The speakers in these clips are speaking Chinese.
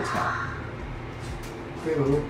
ですか？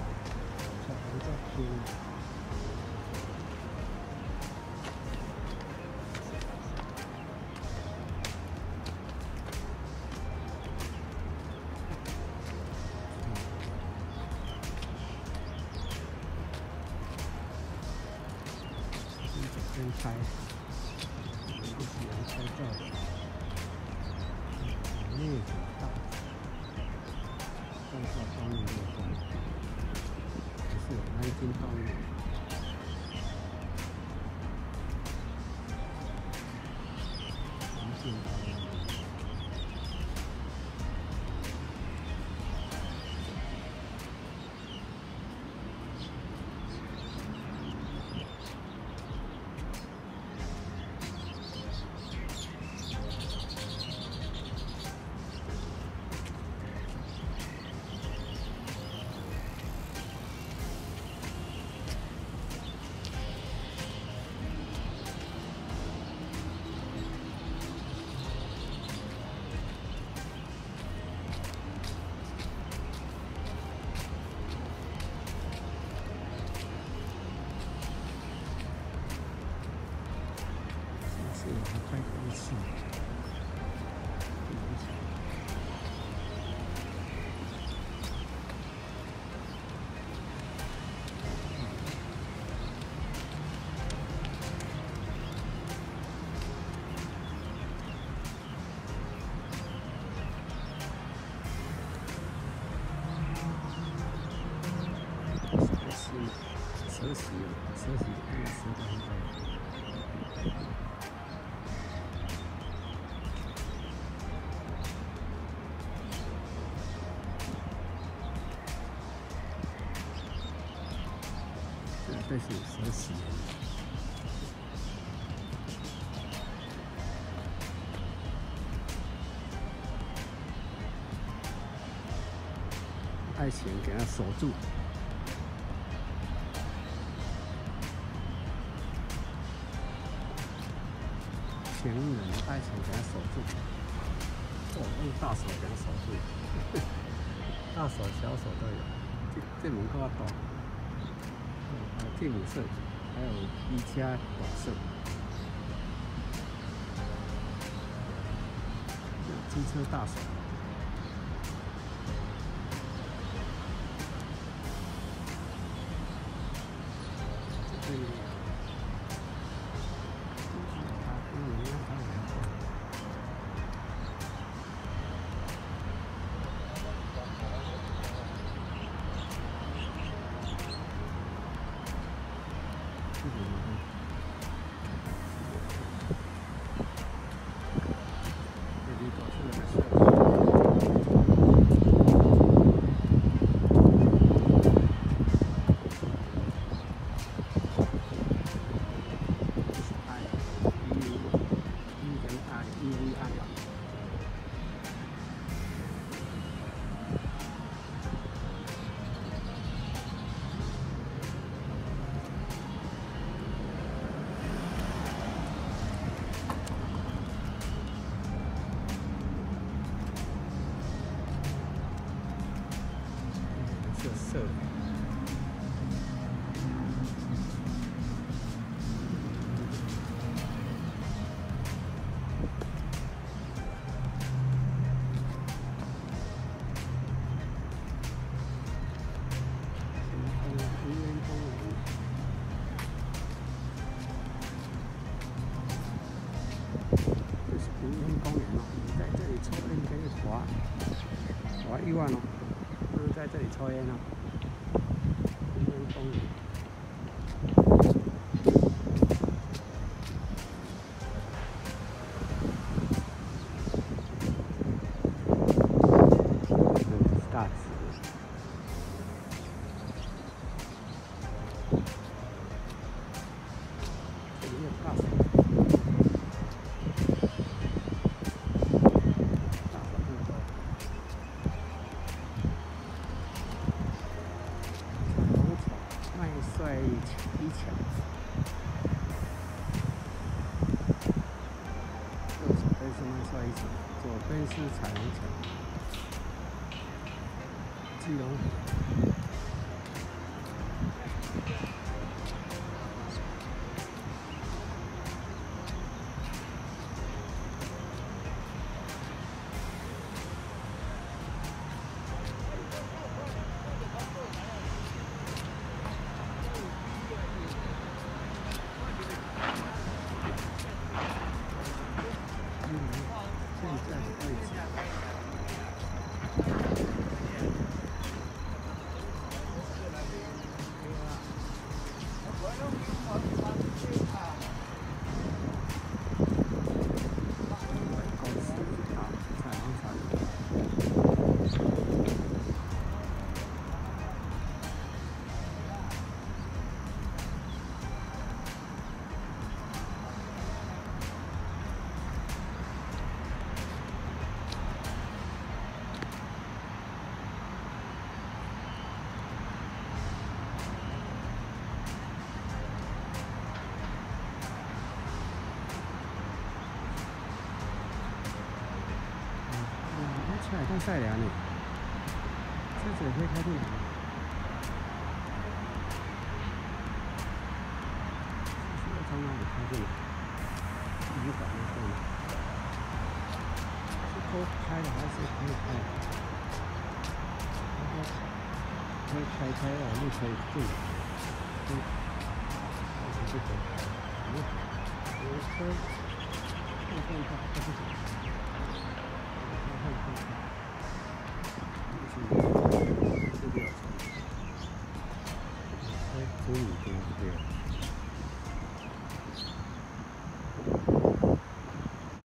整天拍，不喜欢拍照的，业很大。动画面的动，还是有南京方面。南京蛇溪嘛，蛇溪，蛇溪，那个蛇的很多。这是蛇溪。爱情给它锁住。前人爱情给它守住，哦，用大手给它守住，大手小手都有，这这门够大，哦，还有蒂姆设计，还有一家广设，机车大手。这里赛凉呢，车子也可以开进来。车子从哪里开进来？旅馆那边。是偷开的还是可以开？可以开开啊，路可以进。嗯。开始这个。嗯。有车。看看看，这是什么？这里多